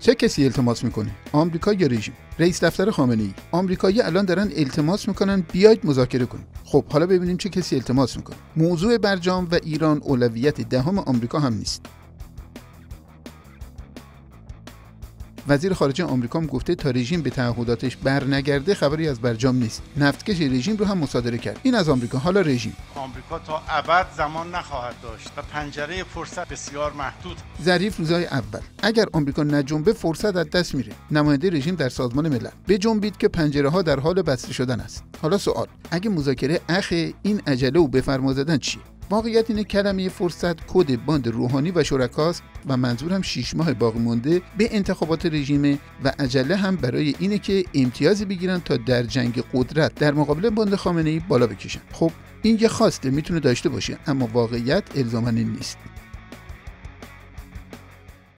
چه کسی التماس می‌کنه؟ آمریکا یا رژیم؟ رئیس دفتر خامنه ای آمریکایی الان دارن التماس می‌کنن بیاید مذاکره کنیم. خب حالا ببینیم چه کسی التماس می‌کنه. موضوع برجام و ایران اولویت دهم آمریکا هم نیست. وزیر خارجه آمریکا هم گفته تا رژیم به تعهداتش برنگرده خبری از برجام نیست. نفتکش رژیم رو هم مصادره کرد. این از آمریکا. حالا رژیم. آمریکا تا ابد زمان نخواهد داشت و پنجره فرصت بسیار محدود. ظریف روزای اول. اگر آمریکا نجنبه فرصت از دست میره نماینده رژیم در سازمان ملل بجنبید که پنجره ها در حال بسته شدن است. حالا سوال اگه مذاکره اخ این عجله و بفرما زدن چیه؟ واقعیت اینه کلمه فرصت کد باند روحانی و شرکاست و منظور هم شیش ماه باقی مونده به انتخابات رژیمه و عجله هم برای اینه که امتیازی بگیرن تا در جنگ قدرت در مقابل باند خامنه ای بالا بکشن. خب این یه خواسته می‌تونه داشته باشه اما واقعیت الزاما نیست.